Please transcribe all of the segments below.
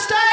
stay.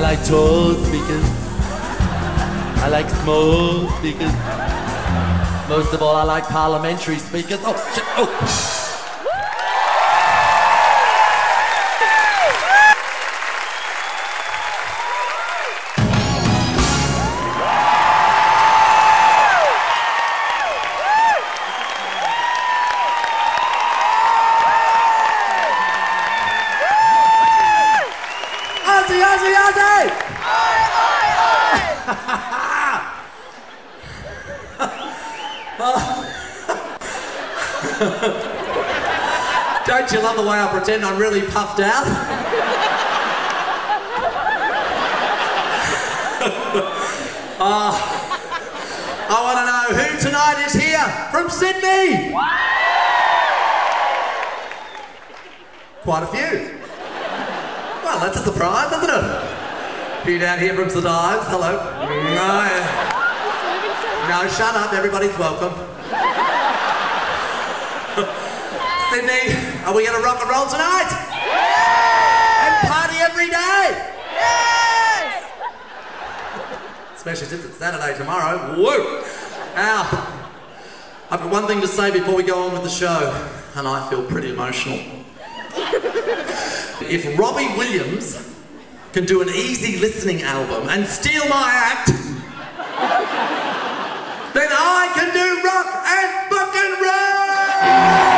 I like tall speakers. I like small speakers. Most of all, I like parliamentary speakers. Oh, shit. Oh. Don't you love the way I pretend I'm really puffed out? Ah, I want to know who tonight is here from Sydney? Quite a few. Well, that's a surprise, isn't it? A few down here from St Ives. Hello. No, no, shut up. Everybody's welcome. Sydney, are we going to rock and roll tonight? Yes! And party every day? Yes! Especially since it's Saturday tomorrow. Woo! Now, I've got one thing to say before we go on with the show, and I feel pretty emotional. If Robbie Williams can do an easy listening album and steal my act, then I can do rock and fucking roll!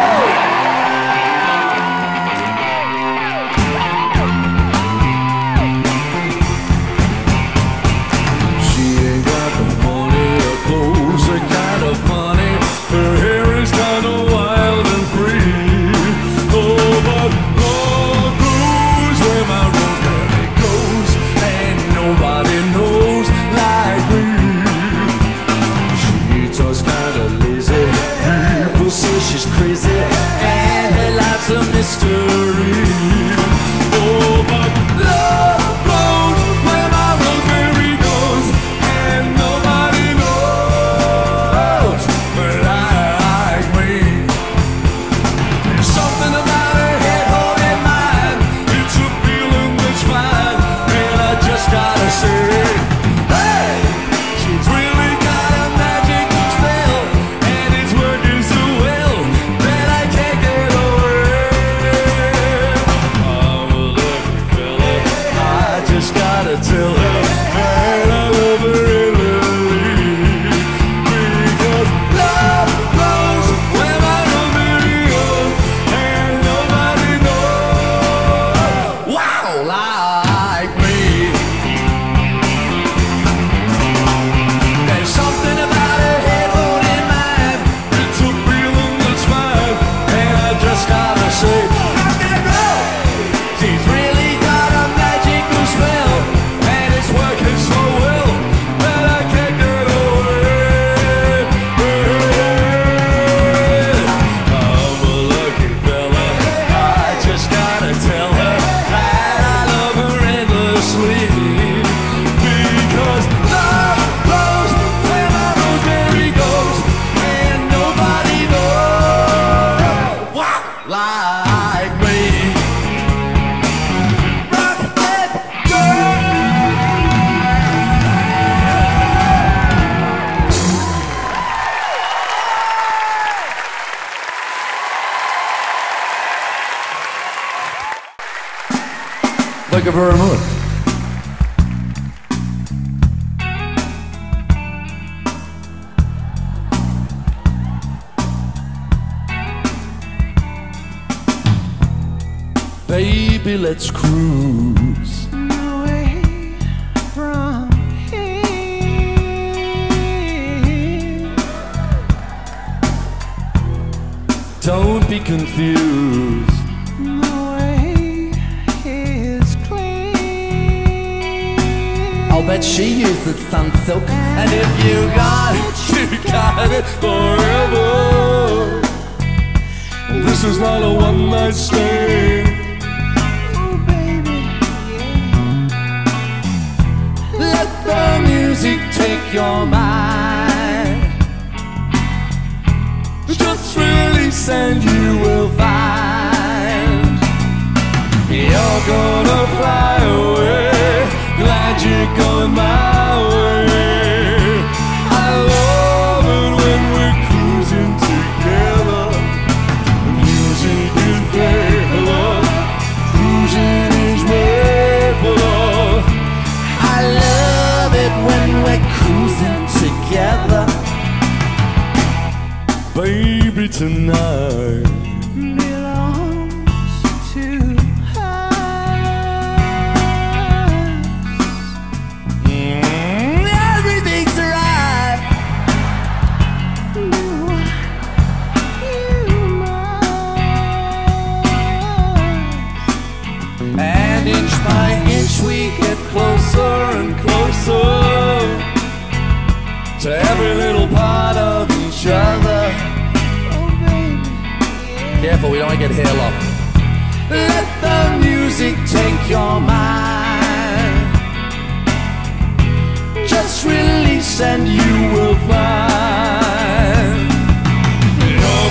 Looking for a moon. Baby, let's cruise. away from here. Don't be confused. She uses sun sunsilk. And if you got it, you got it forever. This is not a one night stand. Let the music take your mind. Just release and you will find you're gonna fly away. My way. I love it when we're cruising together. Music is. Cruising is. I love it when we're cruising together. Baby, tonight. To every little part of each other. Oh, baby, Careful, we don't get hair lock. Let the music take your mind. Just release and you will find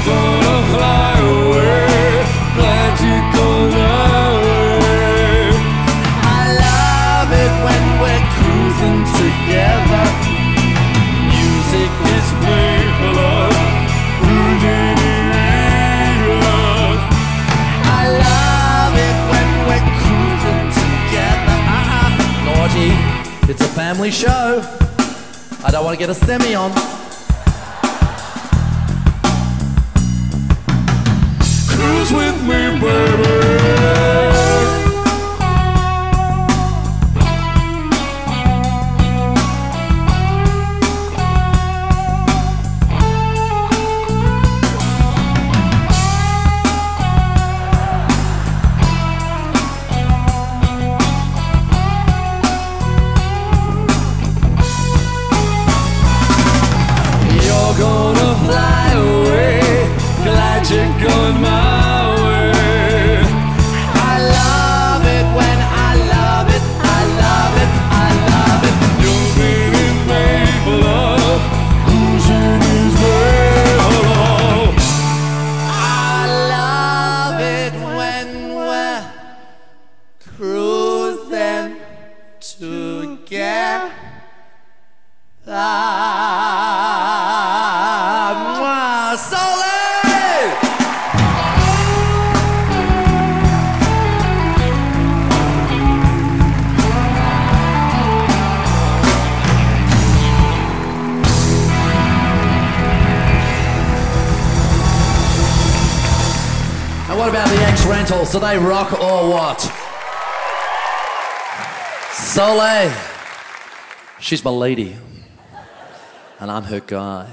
you're family show. I don't want to get a semi on. About the X Rentals? Do they rock or what? Soleil. She's my lady. And I'm her guy.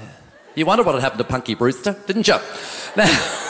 You wonder what had happened to Punky Brewster, didn't you? Now.